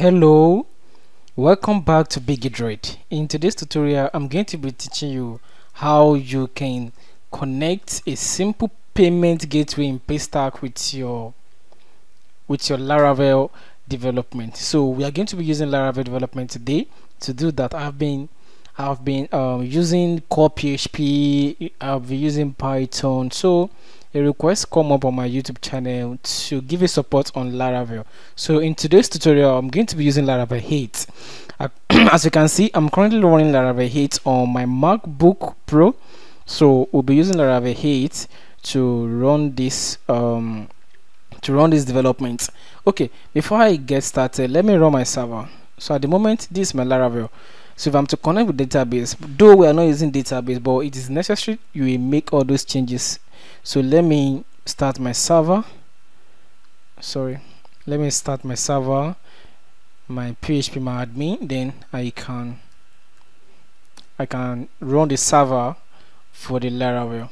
Hello, welcome back to BiggiDroid. In today's tutorial, I'm going to be teaching you how you can connect a simple payment gateway in Paystack with your with your Laravel development. So we are going to be using Laravel development today. To do that, I've been I've been um, using core PHP. I've been using Python. So a request come up on my YouTube channel to give a support on Laravel. So in today's tutorial, I'm going to be using Laravel 8. As you can see, I'm currently running Laravel 8 on my MacBook Pro. So we'll be using Laravel 8 to run this um, to run this development. Okay, before I get started, let me run my server. So at the moment, this is my Laravel. So if I'm to connect with database, though we are not using database, but it is necessary you will make all those changes so let me start my server. Sorry. Let me start my server my php my admin. Then i can i can run the server for the laravel.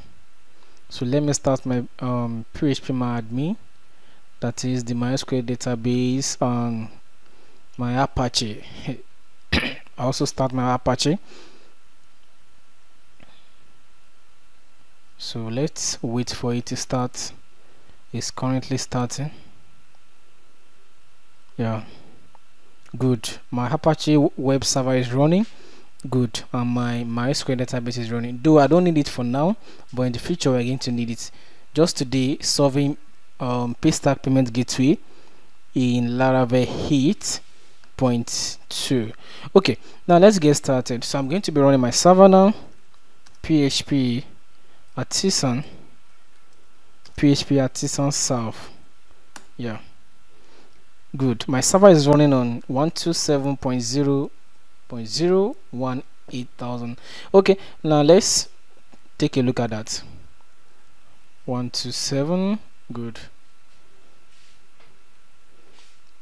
So let me start my um, php my admin. That is the mysql database and my apache. I also start my apache so let's wait for it to start. It's currently starting. Yeah. Good. My apache web server is running. Good. And my mysql database is running. Though i don't need it for now but in the future we're going to need it. Just today solving um paystack payment gateway in laravel 8.2 okay. Now let's get started. So i'm going to be running my server now. Php artisan. Php artisan south. Yeah. Good. My server is running on 127.0.018,000 okay now let's take a look at that. 127 good.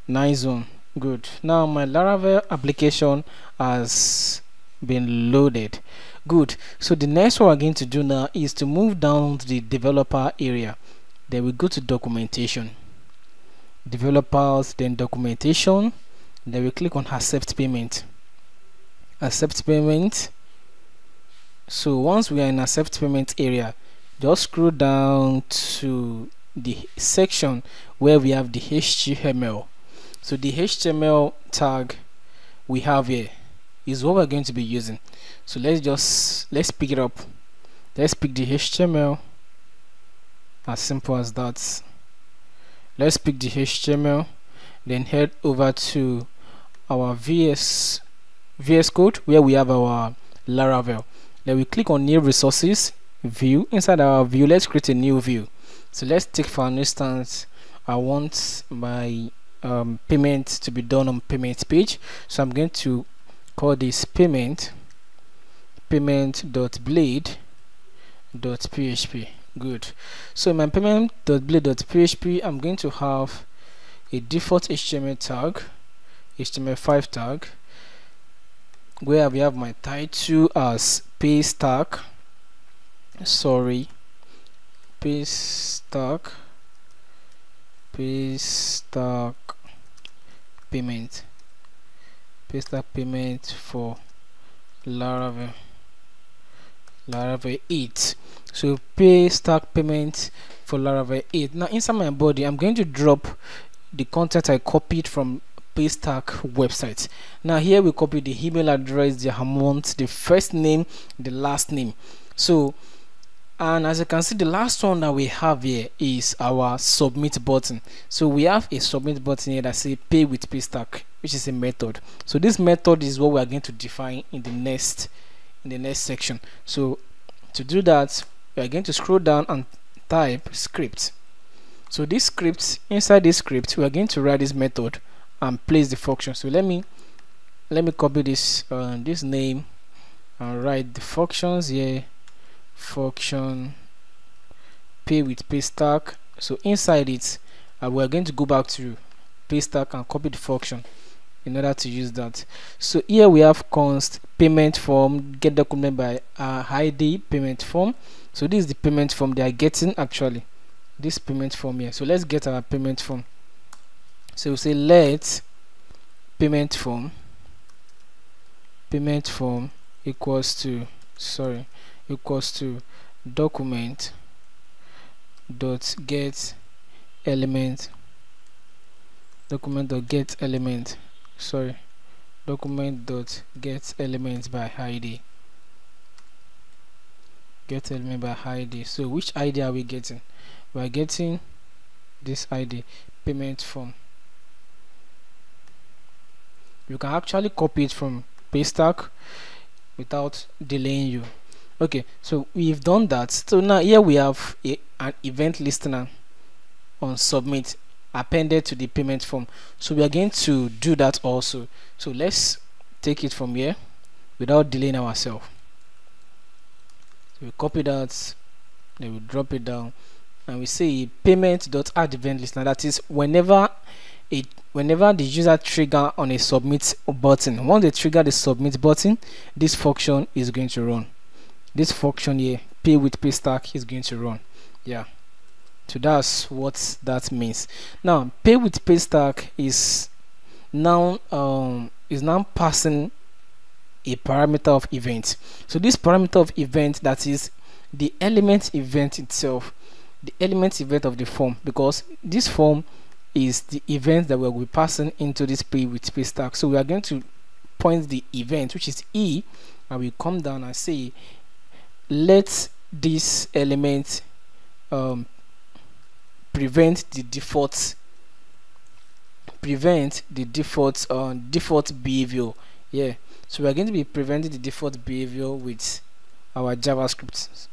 Nice one. Good. Now my laravel application has been loaded good. So the next we're going to do now is to move down to the developer area. Then we go to documentation. Developers then documentation. Then we click on accept payment. Accept payment. So once we are in accept payment area just scroll down to the section where we have the HTML so the HTML tag we have here is what we're going to be using. So let's just let's pick it up. Let's pick the HTML as simple as that. Let's pick the HTML then head over to our VS VS Code where we have our Laravel. Then we click on new resources view. Inside our view let's create a new view. So let's take for an instance I want my um, payment to be done on payment page. So I'm going to call this payment payment.blade.php good. So in my payment.blade.php i'm going to have a default html tag html5 tag where we have my title as paystack. Sorry. Pay stack paystack. Paystack payment paystack payment for laravel laravel 8 so paystack payment for laravel 8 now inside my body i'm going to drop the content i copied from paystack website. Now here we copy the email address the amount the first name the last name. So and as you can see the last one that we have here is our submit button. So we have a submit button here that say pay with paystack which is a method. So this method is what we are going to define in the next in the next section. So to do that we are going to scroll down and type script. So this script inside this script we are going to write this method and place the function. So let me let me copy this uh, this name and write the functions here. Function pay with paystack so inside it uh, we're going to go back to paystack and copy the function in order to use that. So here we have const payment form get document by uh, id payment form. So this is the payment form they are getting actually. This payment form here. So let's get our payment form. So we say let payment form payment form equals to sorry equals to document dot get element document dot get element sorry. Document dot get element by id get element by id so which id are we getting? We are getting this id payment form. You can actually copy it from paystack without delaying you. Okay so we've done that. So now here we have a, an event listener on submit appended to the payment form. So we are going to do that also. So let's take it from here without delaying ourselves. So we copy that then we drop it down and we say payment dot add event listener that is whenever a whenever the user trigger on a submit button. Once they trigger the submit button this function is going to run. This function here pay with paystack is going to run. Yeah so that's what that means. Now pay with paystack is now um is now passing a parameter of event. So this parameter of event that is the element event itself the element event of the form because this form is the event that we'll be passing into this pay with paystack so we are going to point the event which is e and we come down and say let this element um, prevent the default prevent the default uh, default behavior. Yeah. So we're going to be preventing the default behavior with our javascript.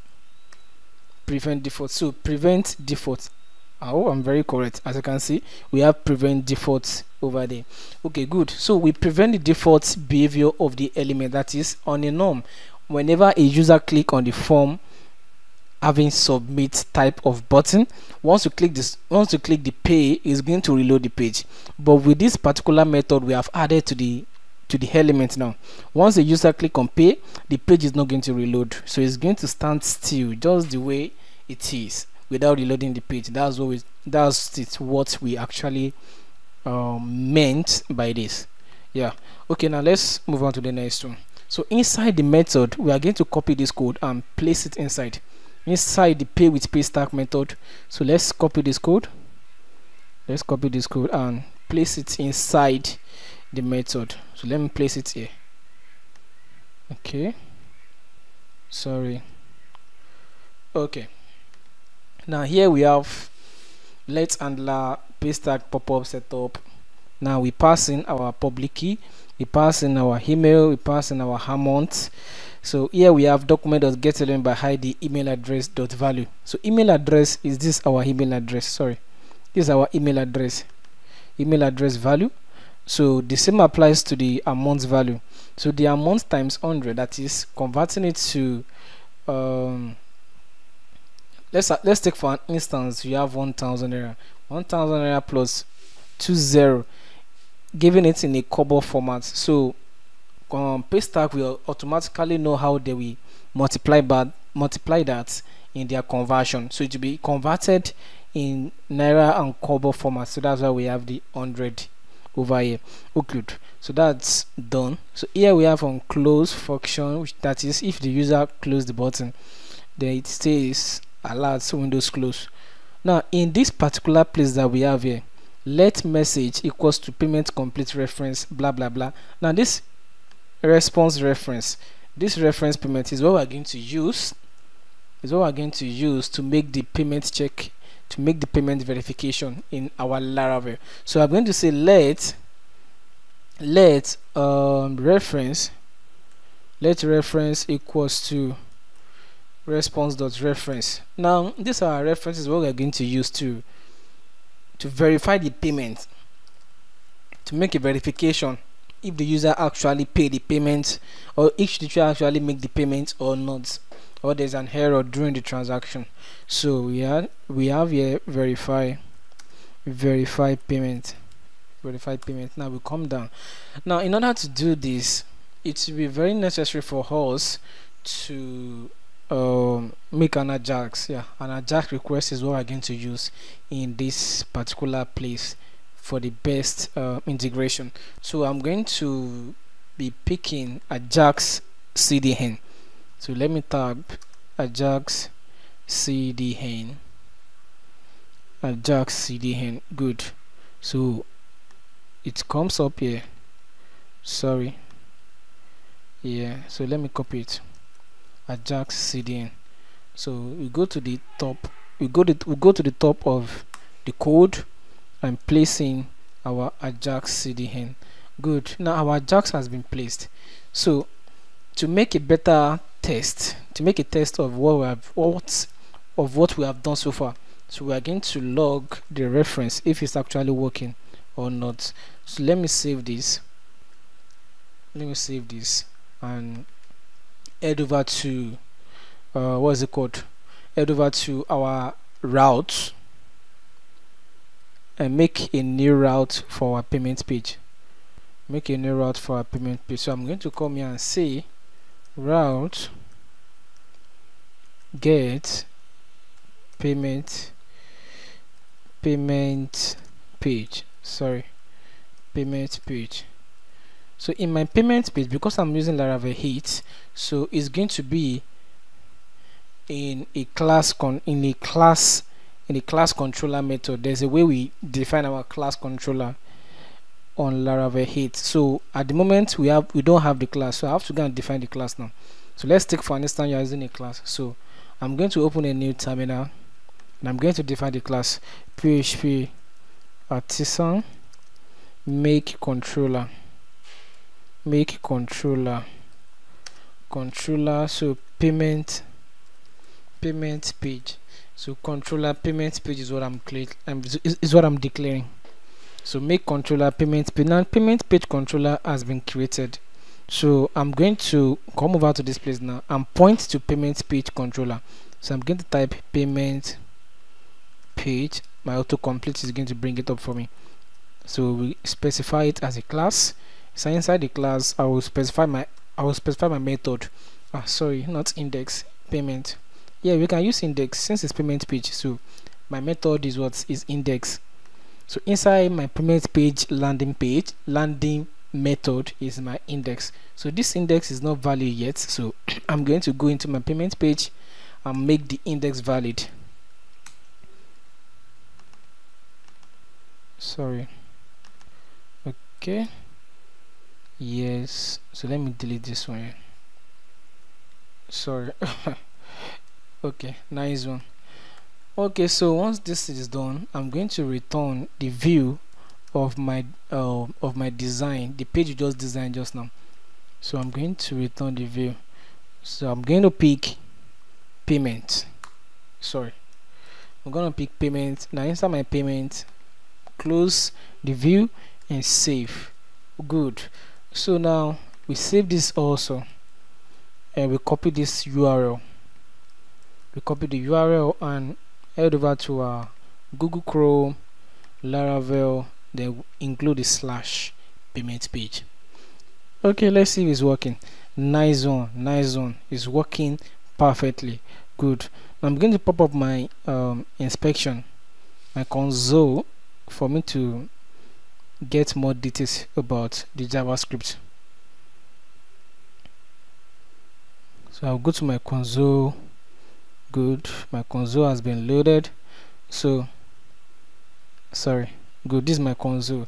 Prevent default. So prevent default. Oh i'm very correct. As you can see we have prevent default over there. Okay good. So we prevent the default behavior of the element. That is on a norm. Whenever a user click on the form having submit type of button. Once you click this once you click the pay is going to reload the page. But with this particular method we have added to the to the element now. Once the user click on pay the page is not going to reload. So it's going to stand still just the way it is without reloading the page. That's always that's it what we actually um, meant by this. Yeah. Okay now let's move on to the next one. So inside the method we are going to copy this code and place it inside inside the pay with paystack method. So let's copy this code. Let's copy this code and place it inside the method. So let me place it here. Okay. Sorry. Okay. Now here we have let handler paystack pop-up setup. Now we pass in our public key. We pass in our email. We pass in our amount so here we have document.getElement by id email address dot value. So email address is this our email address sorry. This is our email address email address value. So the same applies to the amount value. So the amount times 100 that is converting it to um, let's uh, let's take for an instance you have 1000 naira. 1000 naira plus 20 giving it in a kobo format. So um, paystack will automatically know how they will multiply but multiply that in their conversion. So it will be converted in naira and kobo format. So that's why we have the 100 over here. Oh good. So that's done. So here we have on close function which that is if the user close the button then it says so windows close. Now in this particular place that we have here let message equals to payment complete reference blah blah blah. Now this response reference. This reference payment is what we're going to use is what we're going to use to make the payment check to make the payment verification in our Laravel. So I'm going to say let let um, reference let reference equals to response dot reference. Now these are references what we're going to use to to verify the payment to make a verification if the user actually pay the payment or if the user actually make the payment or not or there's an error during the transaction. So we have we have here verify verify payment verify payment. Now we come down. Now in order to do this it will be very necessary for us to um, make an ajax. Yeah an ajax request is what we're going to use in this particular place for the best uh, integration. So i'm going to be picking ajax cdn so let me tab ajax cdn ajax cdn good. So it comes up here. Sorry. Yeah so let me copy it. Ajax cdn so we go to the top we go to we go to the top of the code and placing our ajax cdn good. Now our ajax has been placed. So to make a better test to make a test of what we have what of what we have done so far so we are going to log the reference if it's actually working or not. So let me save this. Let me save this and head over to uh, what is it called? Head over to our route and make a new route for our payment page. Make a new route for our payment page. So I'm going to come here and say route get payment payment page. Sorry payment page. So in my payment page because I'm using Laravel 8 so it's going to be in a class con in a class in a class controller method there's a way we define our class controller on Laravel 8 so at the moment we have we don't have the class so I have to go and define the class now. So let's take for instance you're using a class. So I'm going to open a new terminal and I'm going to define the class. PHP artisan make controller make controller controller so payment payment page so controller payment page is what i'm um, is, is what i'm declaring. So make controller payment page now payment page controller has been created. So i'm going to come over to this place now and point to payment page controller. So i'm going to type payment page. My autocomplete is going to bring it up for me. So we specify it as a class. So inside the class. I will specify my i will specify my method. Ah sorry not index payment yeah we can use index since it's payment page. So my method is what? Is index. So inside my payment page landing page landing method is my index. So this index is not valid yet. So i'm going to go into my payment page and make the index valid. Sorry. Okay. Yes. So let me delete this one. Sorry okay nice one. Okay so once this is done i'm going to return the view of my uh, of my design the page you just designed just now. So i'm going to return the view. So i'm going to pick payment. Sorry. I'm going to pick payment. Now inside my payment close the view and save. Good. So now we save this also and we copy this URL we copy the URL and head over to our Google Chrome Laravel then include the slash payment page okay let's see if it's working nice one nice one it's working perfectly good I'm going to pop up my um, inspection my console for me to get more details about the JavaScript. So I'll go to my console. Good, my console has been loaded. So, sorry, good, this is my console.